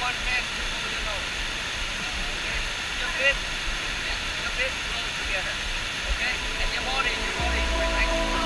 one hand to hold your nose. Okay? Your feet, your feet close together. Okay? And your body, your body is relaxed.